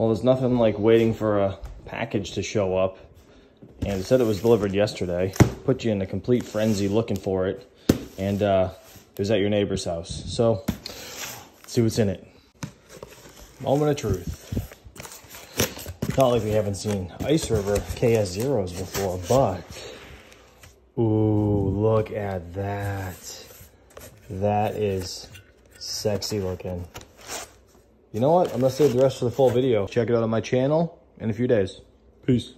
Well, there's nothing like waiting for a package to show up. And it said it was delivered yesterday. Put you in a complete frenzy looking for it. And uh, it was at your neighbor's house. So, see what's in it. Moment of truth. Not like we haven't seen IceRiver KS Zeros before, but ooh, look at that. That is sexy looking. You know what? I'm gonna save the rest for the full video. Check it out on my channel in a few days. Peace.